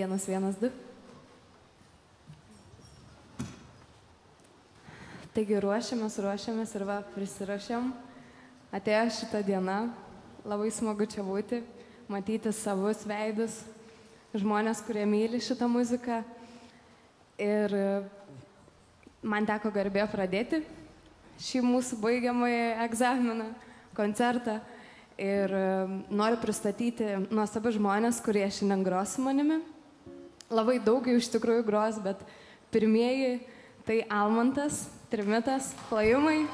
Vienas, vienas, du. Taigi ruošiamės, ruošiamės ir va, prisirašėm. Atėjo šitą dieną, labai smagu čia būti, matyti savus veidus, žmonės, kurie myli šitą muziką. Ir man teko garbė pradėti šį mūsų baigiamąjį egzaminą, koncertą. Ir e, noriu pristatyti nuostabius žmonės, kurie šiandien gros su manimi. Labai daug jų iš tikrųjų gros, bet pirmieji tai Almantas, Trimitas, Plajumai.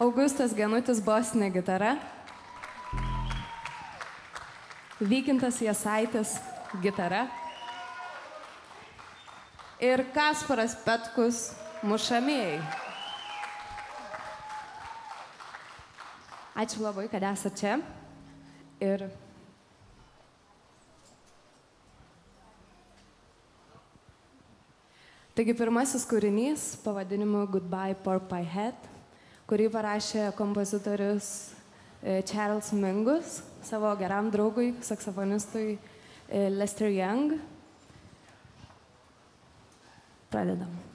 Augustas Genutis bosinė gitara. Vykintas Jasaitis gitara. Ir Kasparas Petkus mušamėjai. Ačiū labai, kad esate čia. Ir Taigi pirmasis kūrinys pavadinimu Goodbye Pork Pie Head, kurį parašė kompozitorius e, Charles Mingus savo geram draugui, saksofonistui e, Lester Young. Pradedam.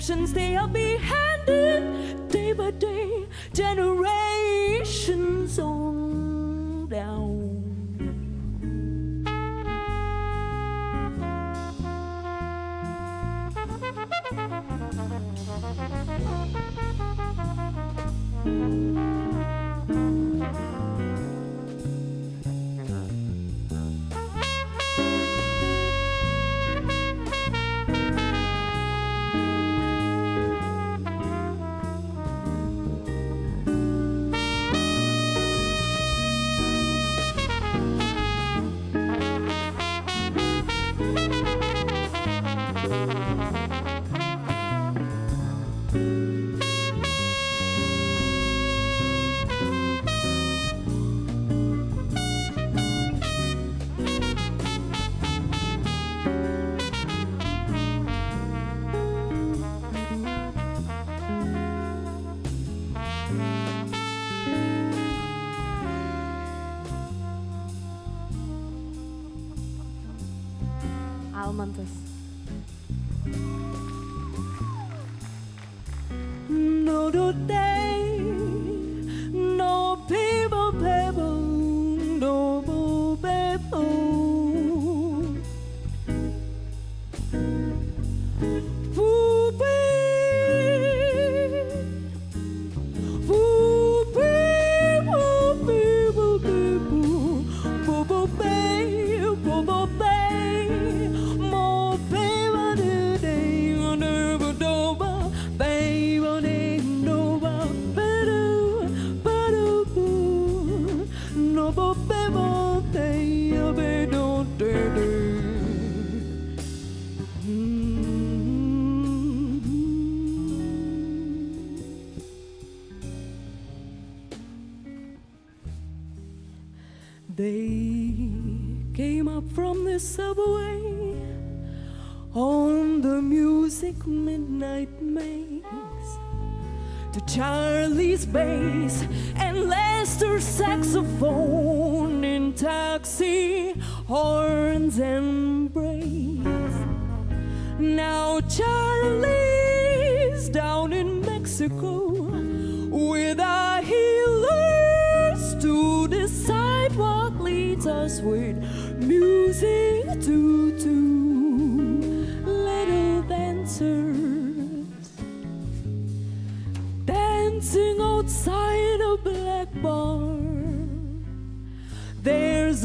exceptions, they are.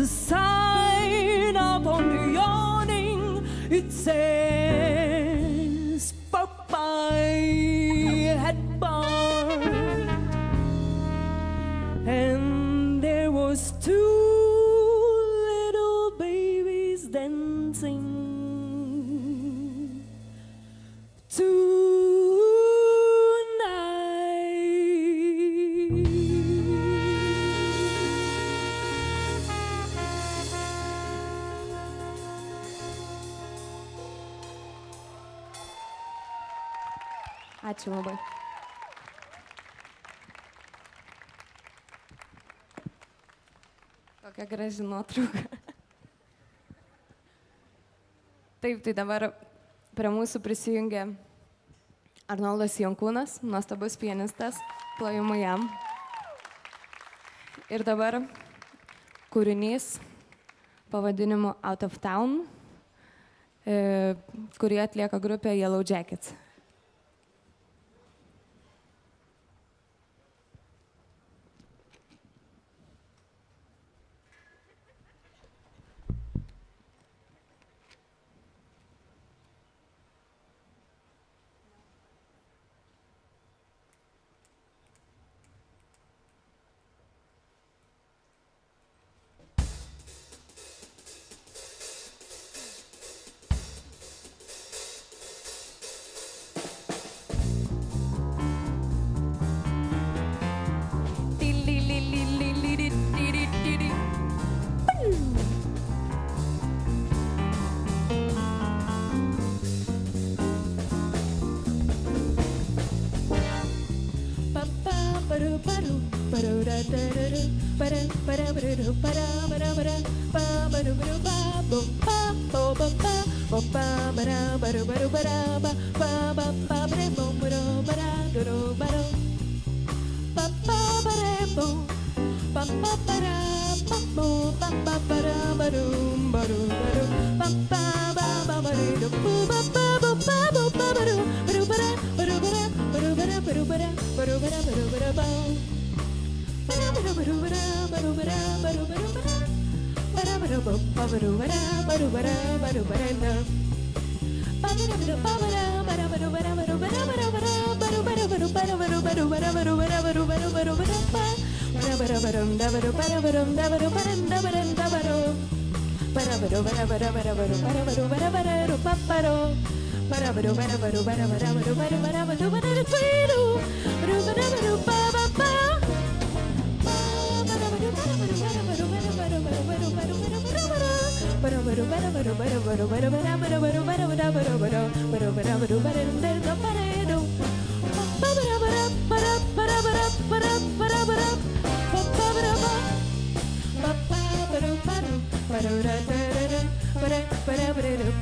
a sign up on the yawning. Dziękuję Wam obaj. Kokia graži nuotrauka. Taip, tai dabar prie mūsų prisijungia Arnoldas Jonkūnas, nuostabus pianistas, plojimu jam. Ir dabar kūrinys pavadinimu Out of Town, kurį atlieka grupė Yellow Jackets. வரவரோ வரவர வரவரோ வரவரோ வரவரோ பப்பரோ வரவரோ வரவரோ வரவரவரோ வரவரவரோ வரரு குயிலு ருவரவரோ பாபப்பா வரவரோ வரவரோ வரவரோ வரவரோ வரவரோ வரவரோ வரவரோ வரவரோ வரவரோ வரவரோ வரவரவரோ வரவரோ வரவரோ வரவரோ வரவரோ வரந்தர்க்க பரேரோ பரபரப்பரப்பரப்பரப்பர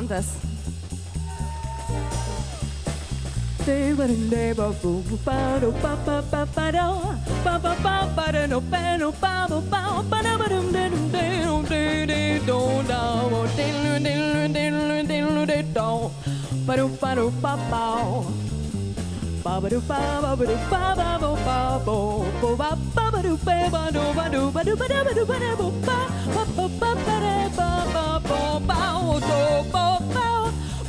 want this.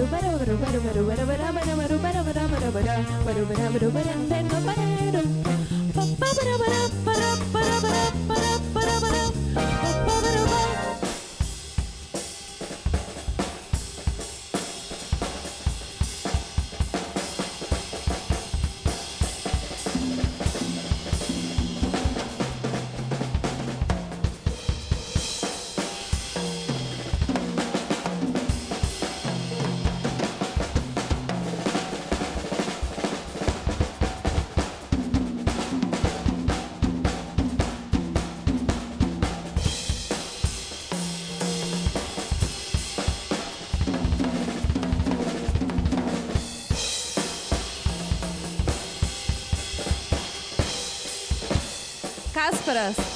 Thank you. for us.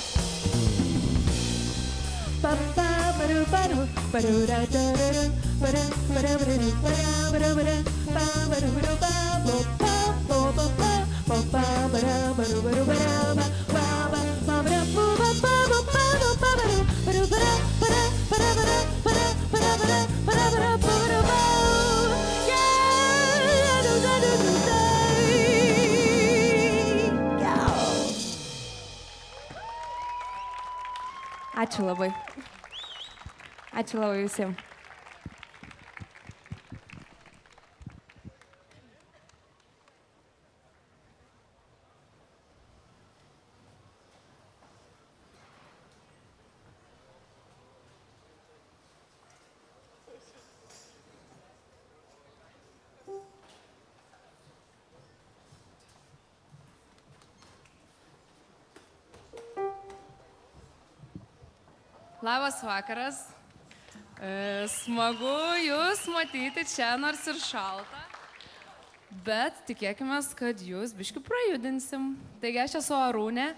Ačiū labai. Ačiū labai visiems. Labas vakaras. E, Smagu Jūs matyti čia, nors ir šalta. Bet tikėkime, kad Jūs biškių prajudinsim. Taigi aš esu Arūnė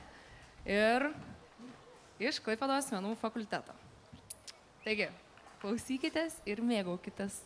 ir iš Klaipados menų fakulteto. Taigi, klausykitės ir mėgaukitės.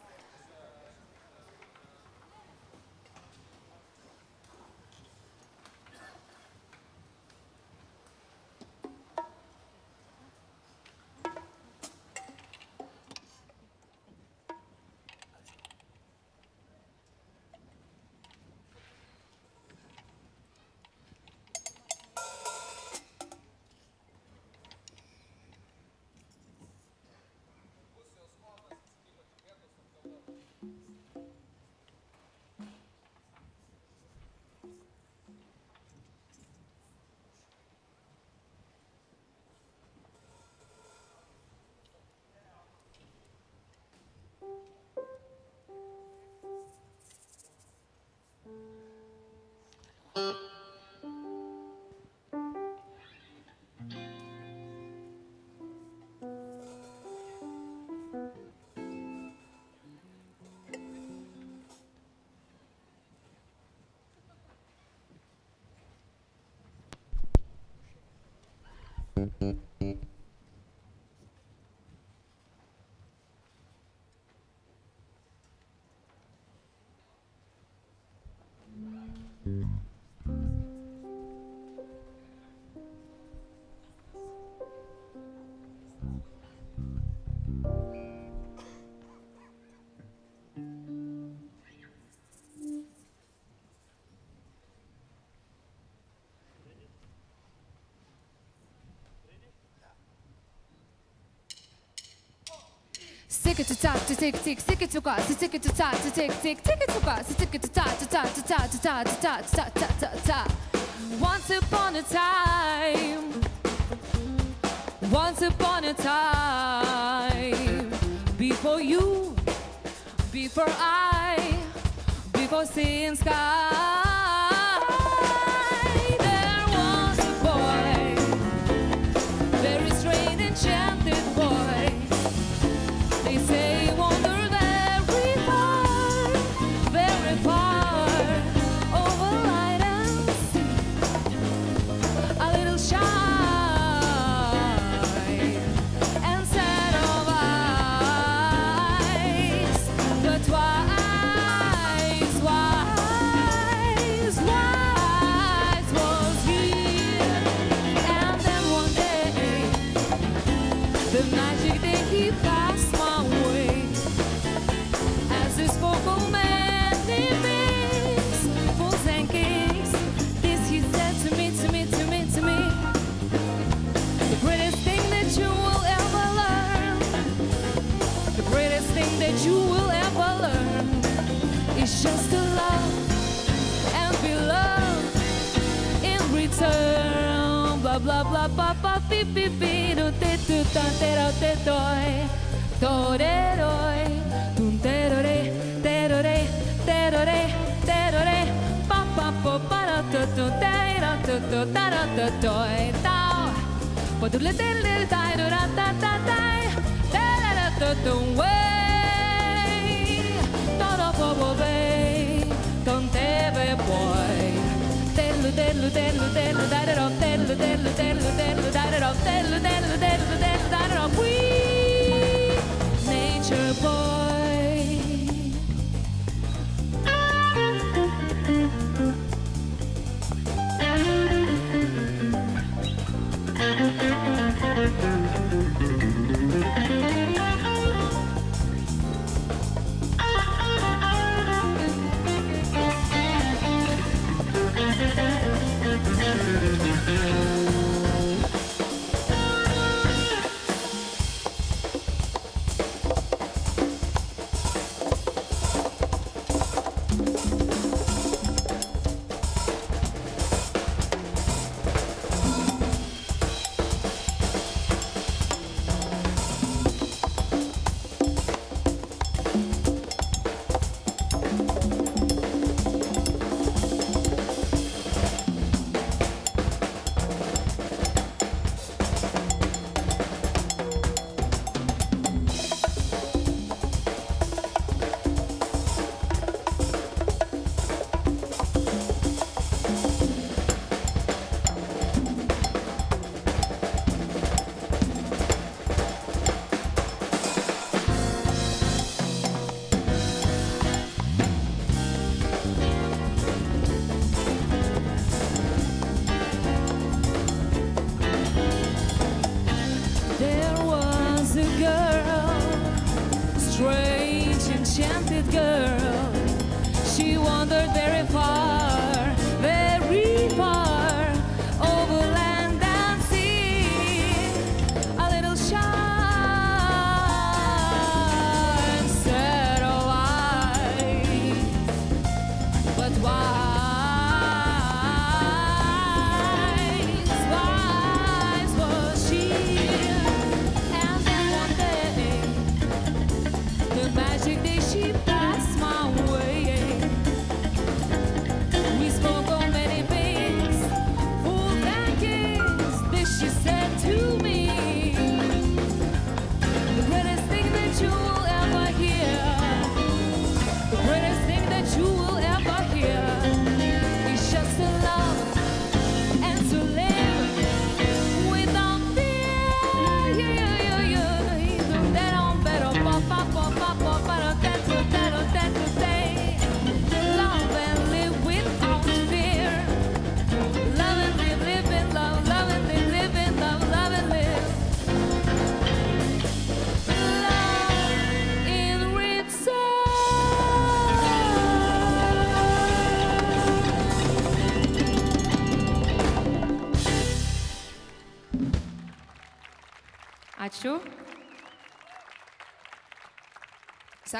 Mm-hmm. It to top to tick tick, stick it to gas, stick it to top to tick tick, tick it to gas, stick it to top to top to top to top to top to top to top top. Once upon a time, once upon a time, before you, before I, before seeing sky. bla bla pa pa pi pi pi do te tu tantero te toi. Toreroi un terore terore terore terore pa pa po para to tu tera to to tara to toi tao po tu le tel del tai ra ta ta tai te la la to tu way toro po po ve con te ve poi telu telu telu telu da da diddle diddle diddle diddle diddle diddle diddle diddle diddle diddle diddle diddle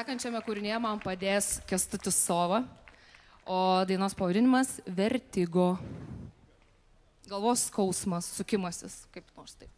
Sekančiame kūrinėje man padės Kestutis Sova, o dainos pavadinimas Vertigo. Galvos skausmas, sukimasis, kaip nors taip.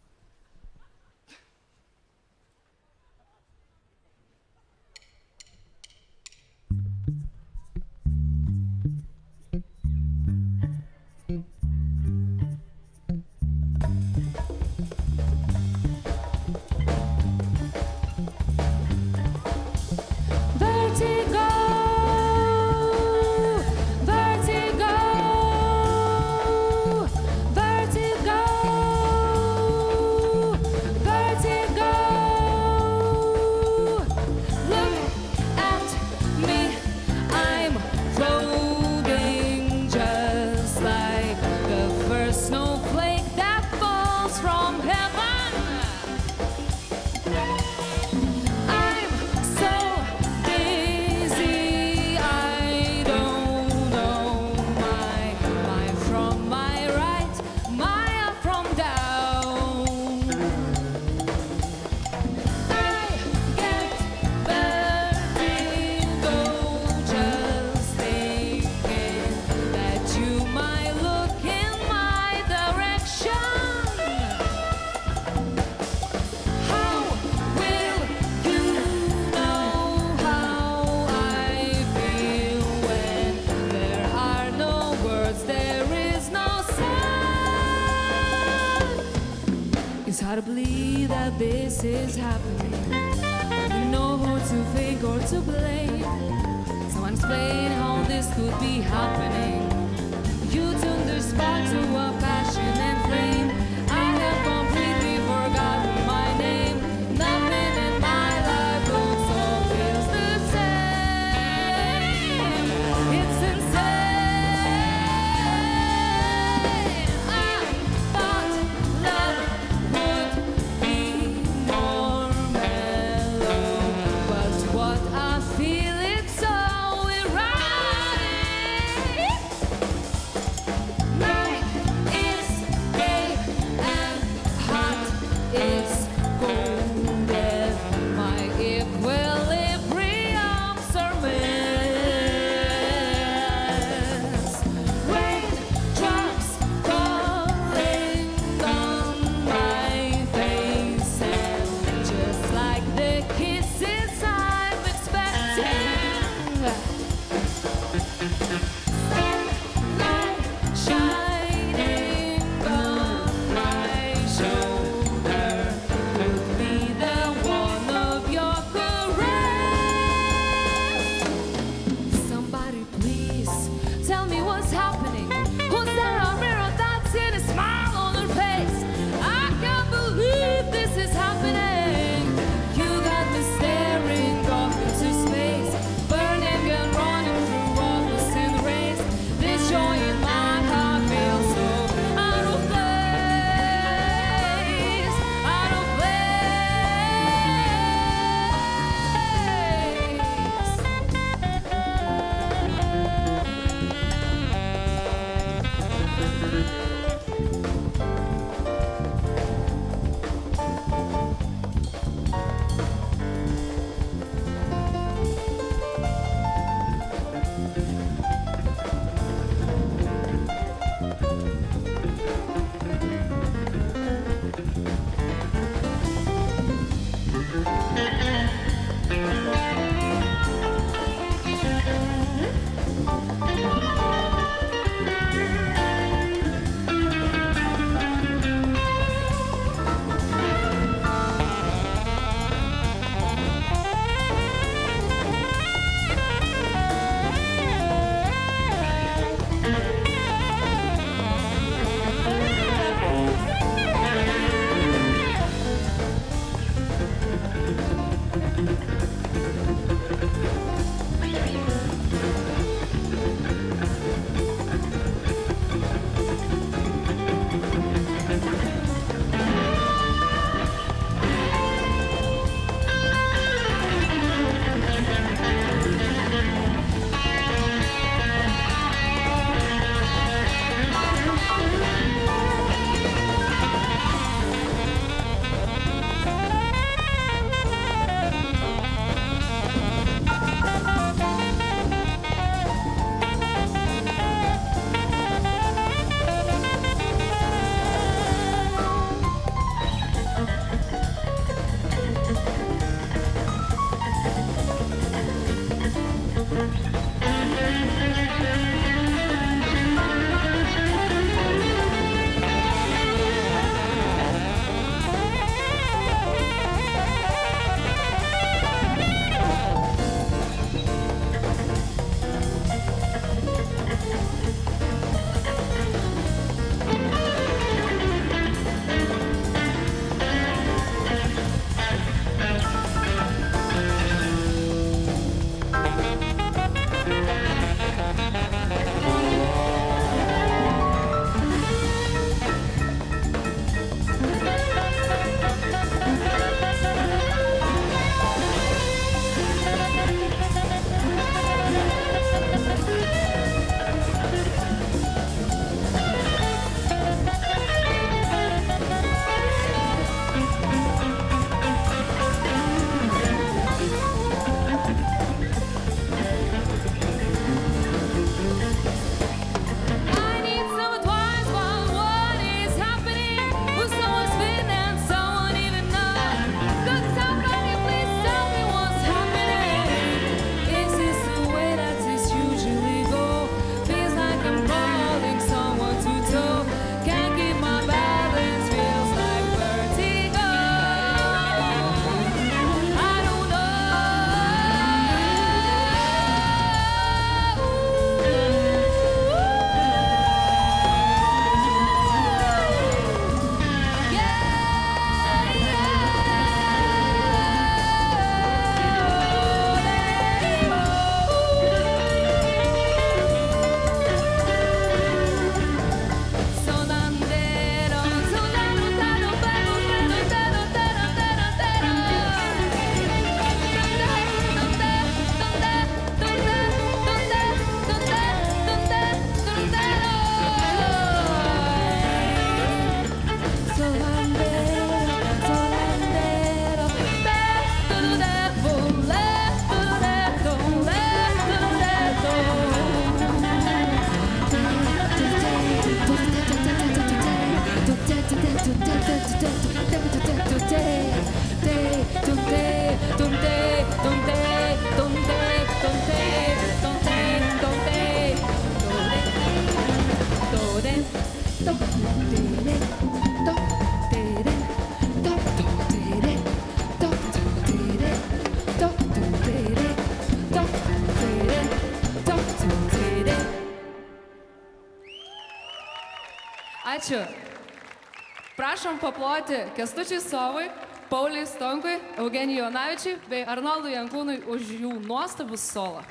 Prašom paploti Kestučiui Sovai, Pauliai Stonkui, Eugenijui Jonavičiui bei Arnoldui Jankūnui už jų nuostabus solą.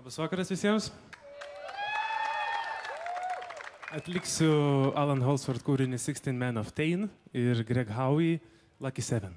Labas vakaras visiems. Atliksiu Alan Holsworth kūrinį 16 Men of Tain ir Greg Howie Lucky Seven.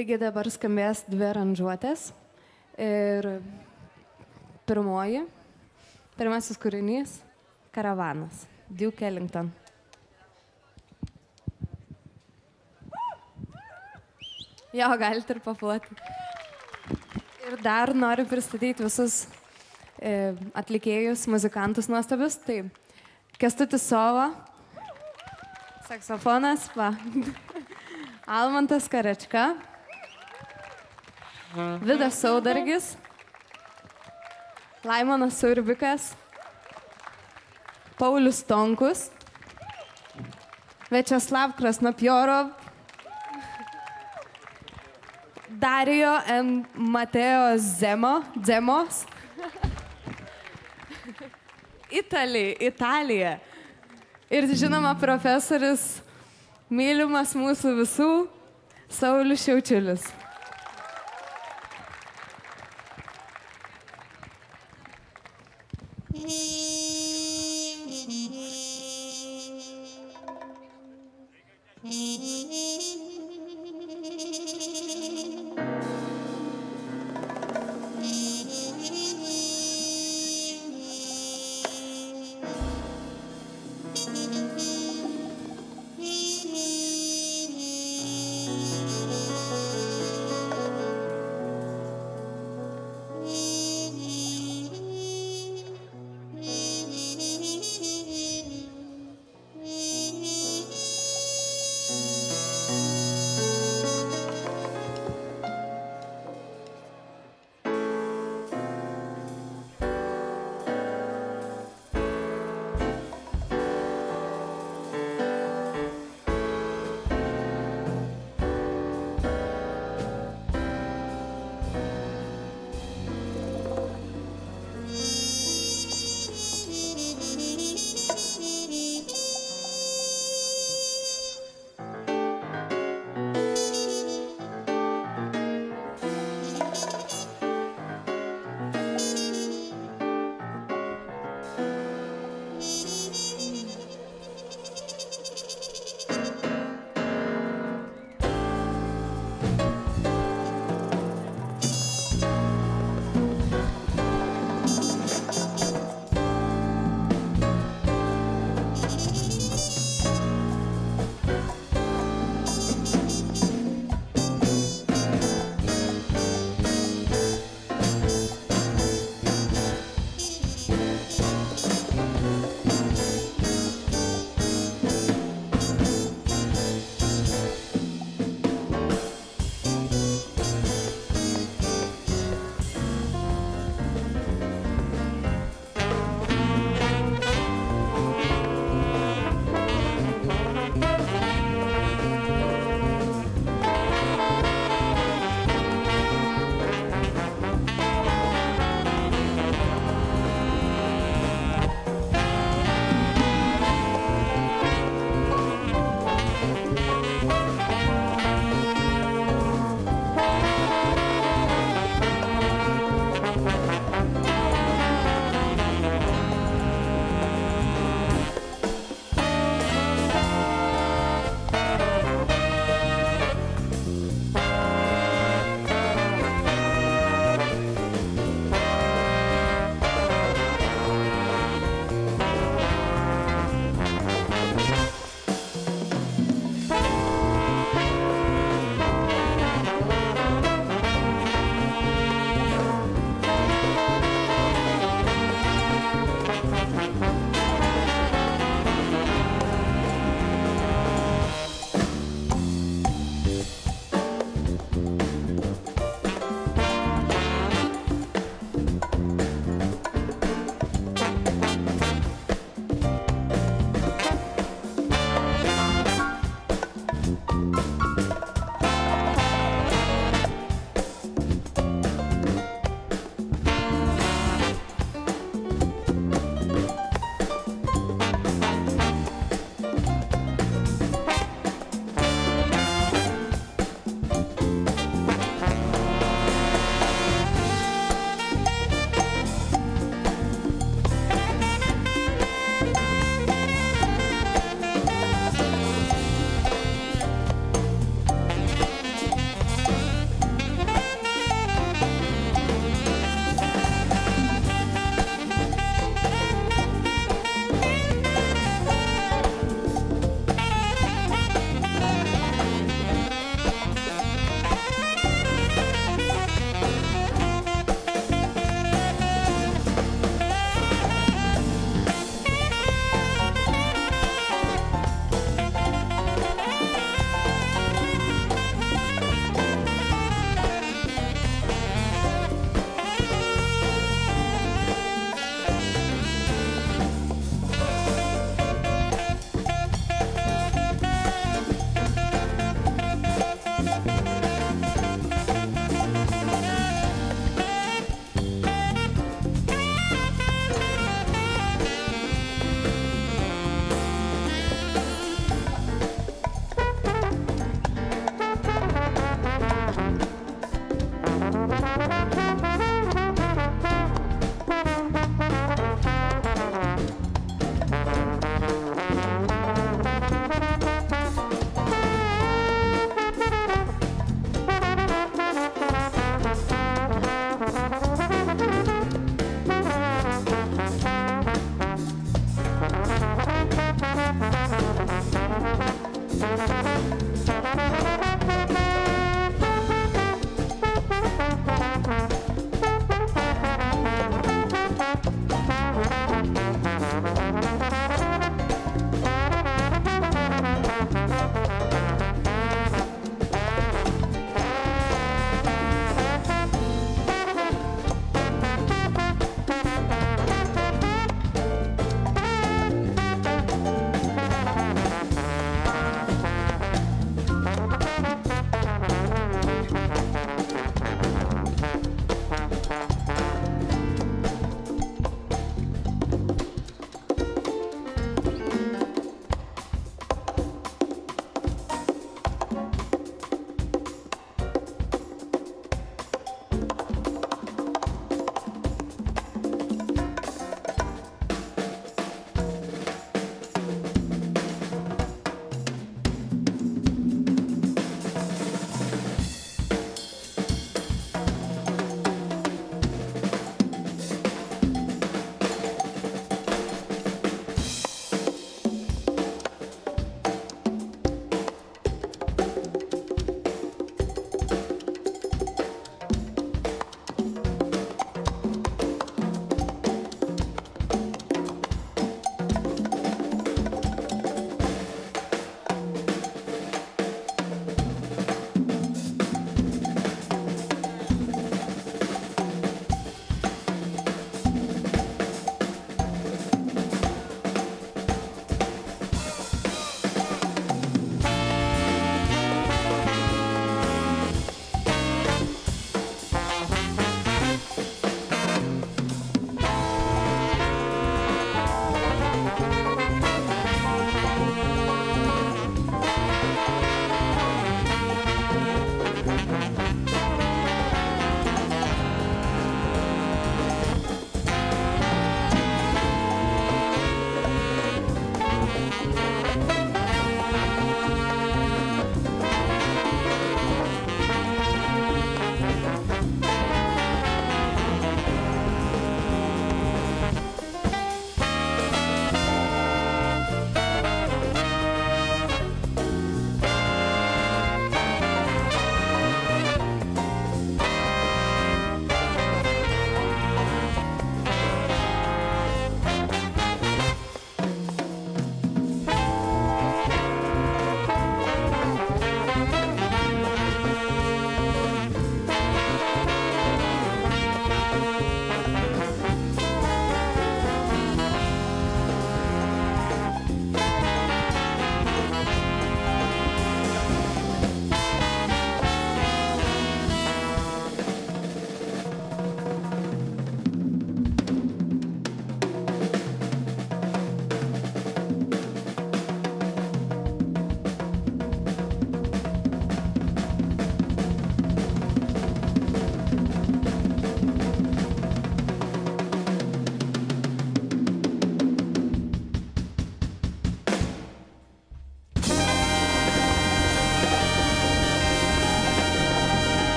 Taigi dabar skambės dvi aranžuotės. Ir pirmoji, pirmasis kūrinys - Karavanas, Duke Ellington. Jo, galite ir paploti. Ir dar noriu pristatyti visus e, atlikėjus, muzikantus nuostabius. Tai Kestutis Sova, saksofonas, va. Almantas Karečka, Vidas Saudargis, Laimonas Surbikas, Paulius Tonkus, Večeslav Krasnopjorov, Dario M. Mateo Zemo, Zemos, Italija, Italija. Ir žinoma, profesorius, mylimas mūsų visų, Saulis Šiaučiulis.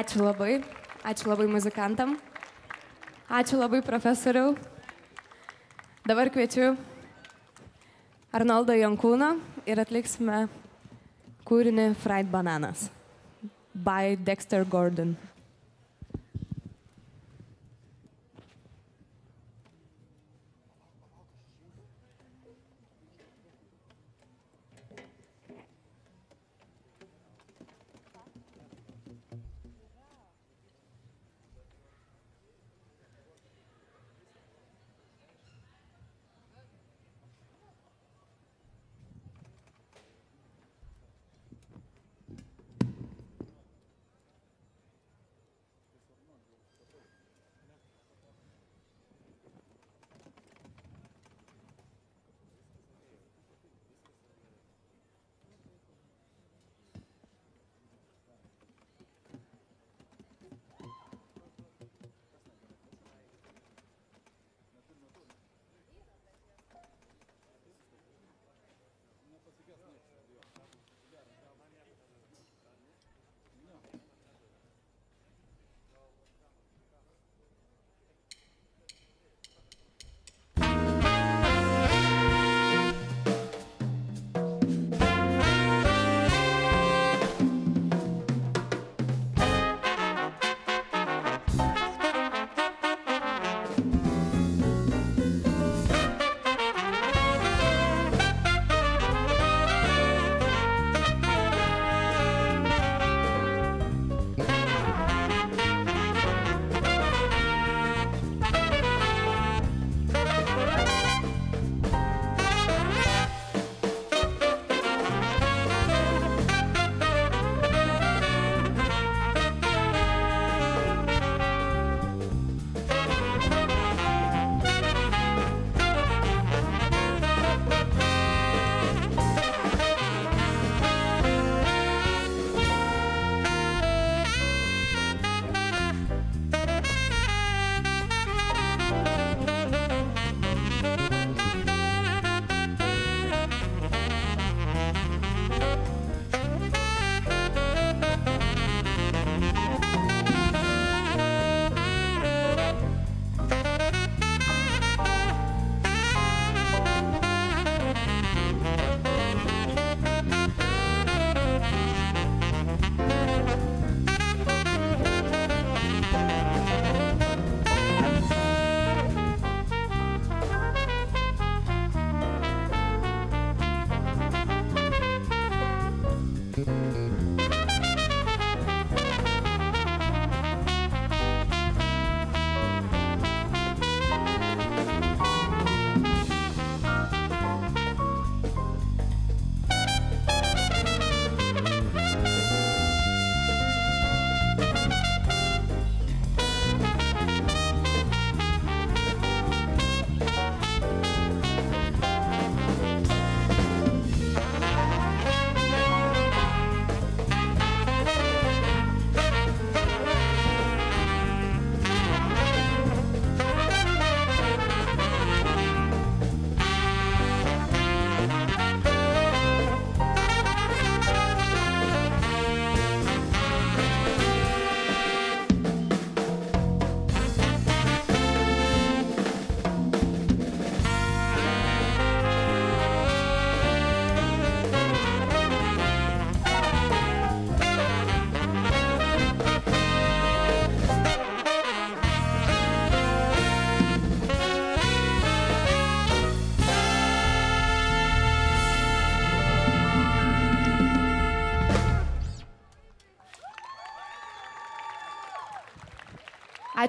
Ačiū labai. Ačiū labai muzikantam. Ačiū labai profesoriau. Dabar kviečiu Arnoldą Jankūną ir atliksime kūrinį Fried Bananas by Dexter Gordon.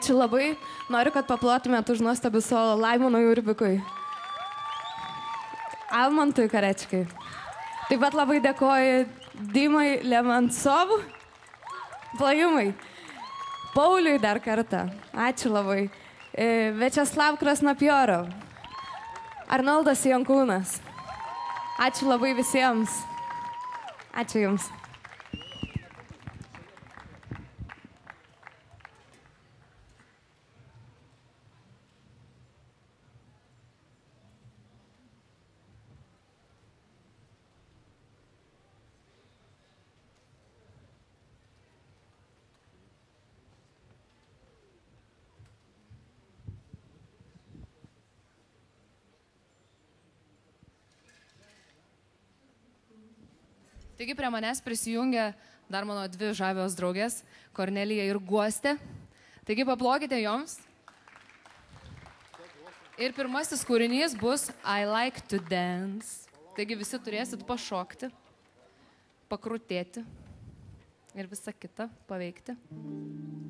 Ačiū labai. Noriu, kad paplotumėt už nuostabių solo Laimonui Urbikui. Almantui Karečkai. Taip pat labai dėkoju Dimai Lemantsov. Plojimai. Pauliui dar kartą. Ačiū labai. E, Večeslav Krasnapiorov. Arnoldas Jankūnas. Ačiū labai visiems. Ačiū Jums. Taigi prie manęs prisijungia dar mano dvi žavios draugės, Kornelija ir Guostė. Taigi paplokite joms. Ir pirmasis kūrinys bus I like to dance. Taigi visi turėsit pašokti, pakrutėti ir visą kitą paveikti. Mm.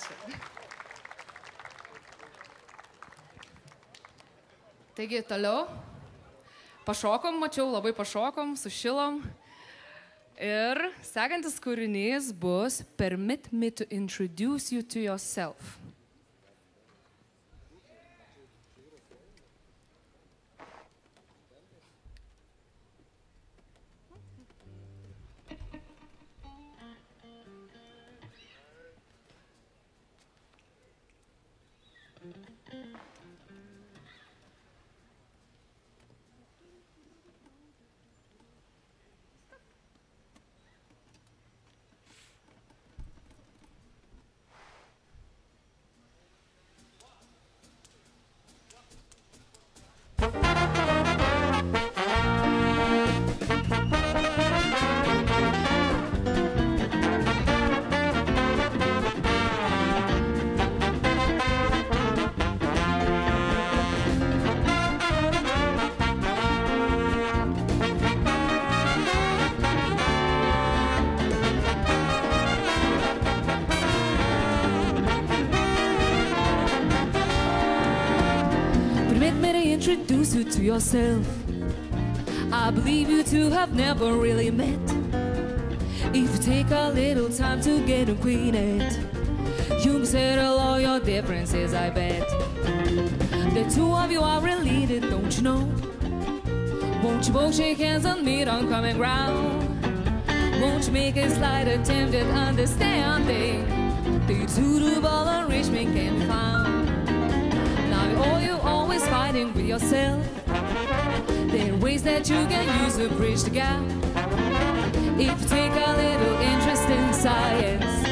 Ačiū. Taigi toliau. Pašokom, mačiau, labai pašokom, sušilom. Ir sekantis kūrinys bus Permit me to introduce you to yourself. Yourself. I believe you two have never really met. If you take a little time to get acquainted, you can settle all your differences, I bet. The two of you are related, don't you know? Won't you both shake hands and meet on common ground? Won't you make a slight attempt at understanding? The suitable arrangement can be found. Now all you always fighting with yourself. There are ways that you can use to bridge the gap. If you take a little interest in science,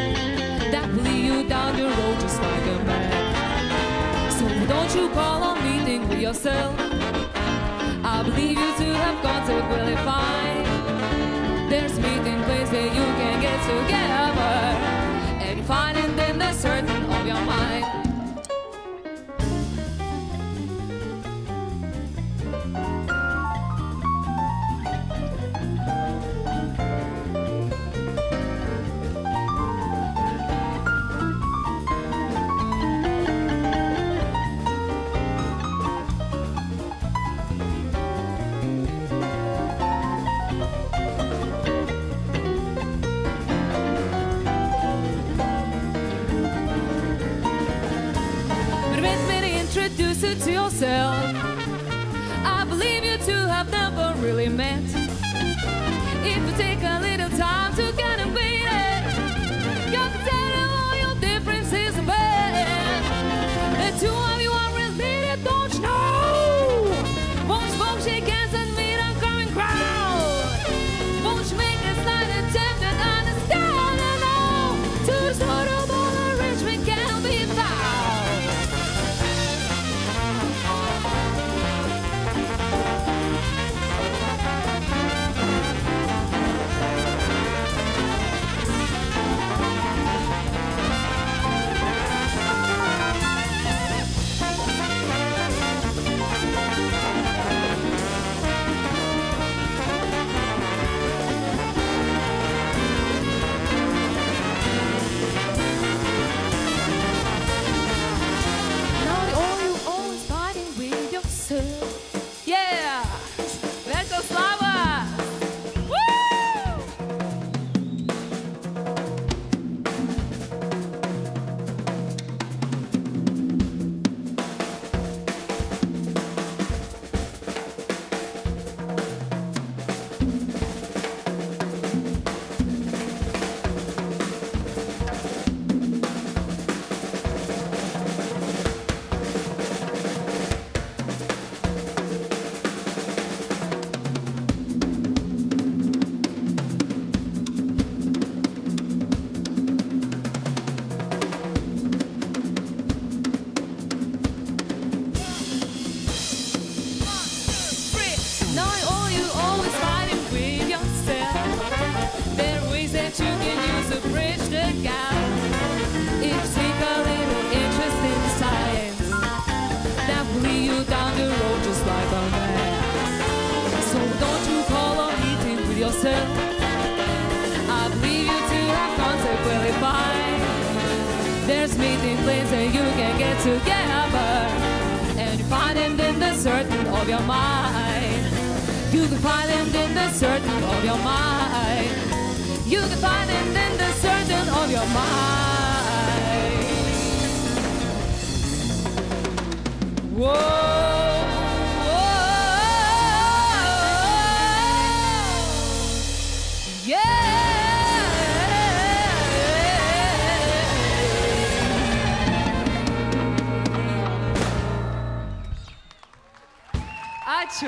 that will lead you down the road just like a map. So don't you call a meeting with yourself. I believe you two have gone to fine. There's meeting place where you can get together and find and then the certain of your mind. listen to yourself.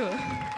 可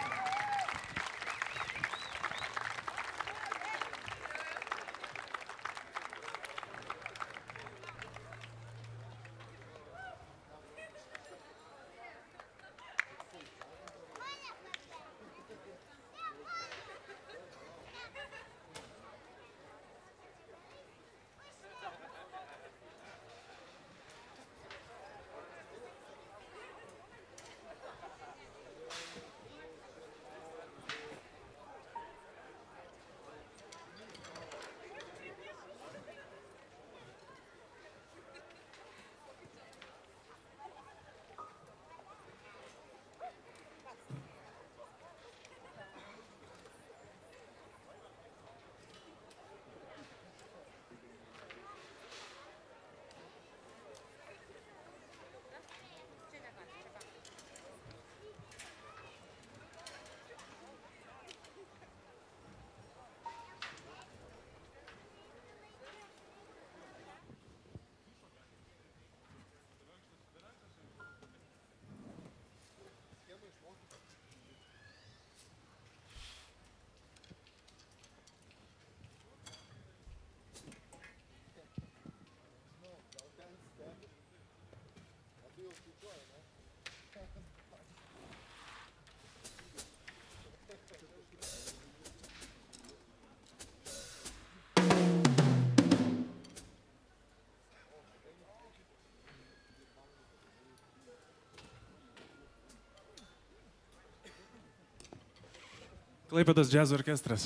Ačiū. Klaipėdos džiazo orkestras.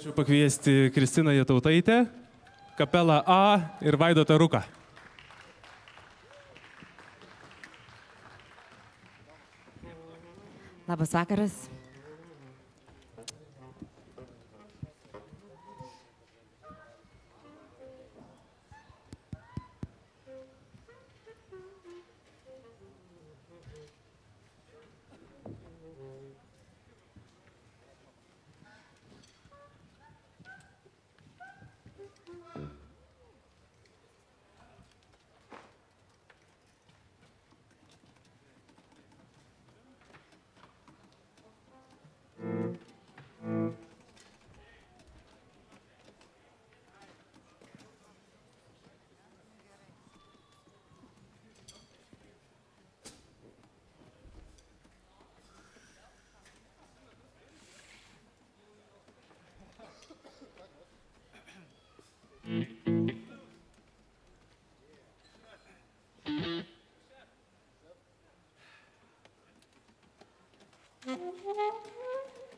Norėčiau pakviesti Kristiną Jatautaitę, kapelą A ir Vaido Taruką. Labas vakaras. Thank you.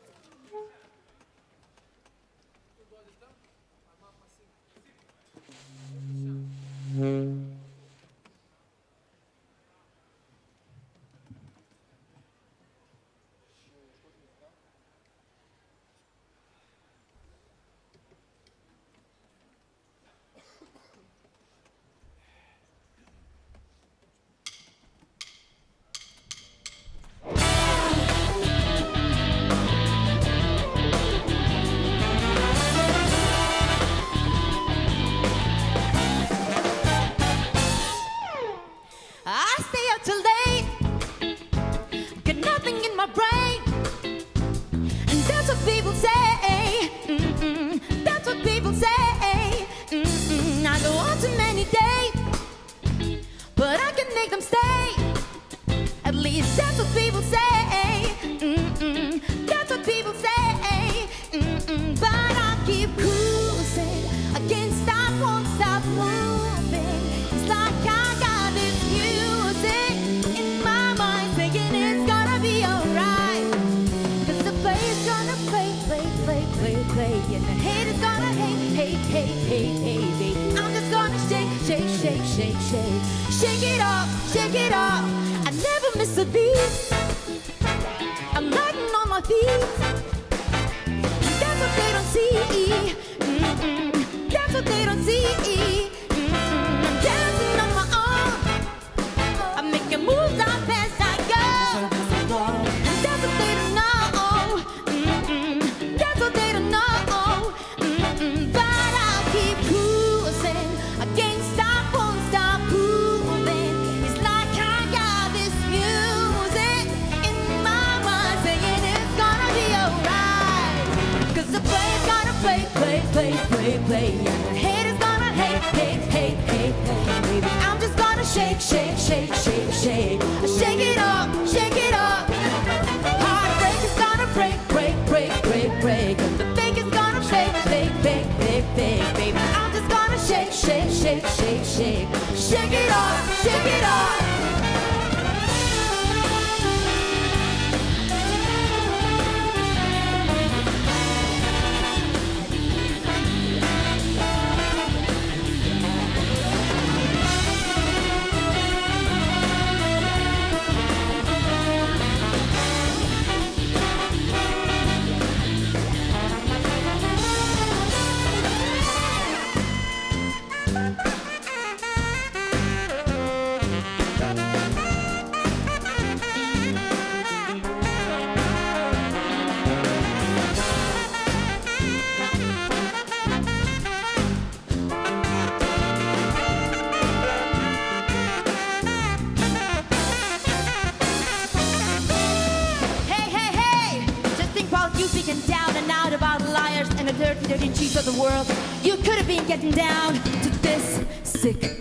dirt dirty cheats of the world, you could have been getting down to this sick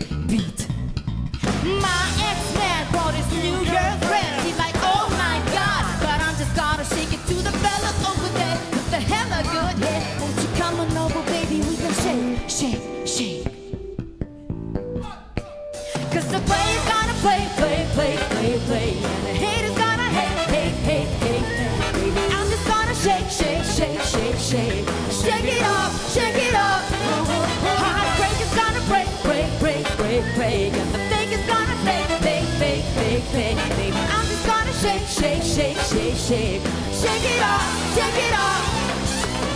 shake, shake, shake. Shake it off, shake it off.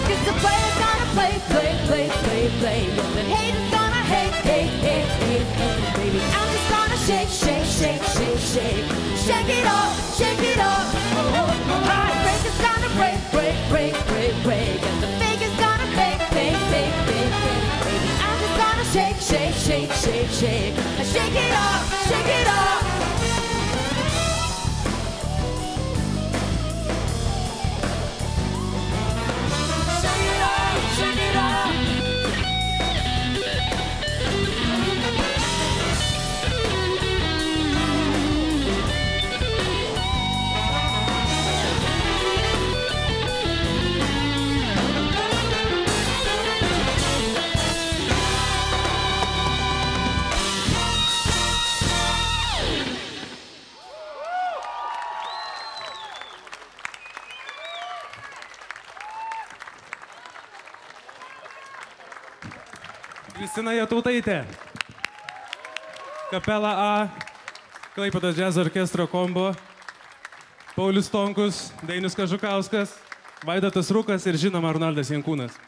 Cause the player's gonna play, play, play, play, play. And the hater's gonna hate, hate, hate, hate, hate. Baby, I'm just gonna shake, shake, shake, shake, shake. Shake it off, shake it off. Oh, oh, oh. The breaker's gonna break, break, break, break, break. And the faker's gonna fake, fake, fake, fake, fake. Baby, I'm just gonna shake, shake, shake, shake, shake. Shake it off, Kristina Jatautaitė. Kapela A. Klaipados džiazo orkestro kombo. Paulius Tonkus, Dainis Kažukauskas, Vaidotas Rukas ir žinoma Arnoldas Jankūnas.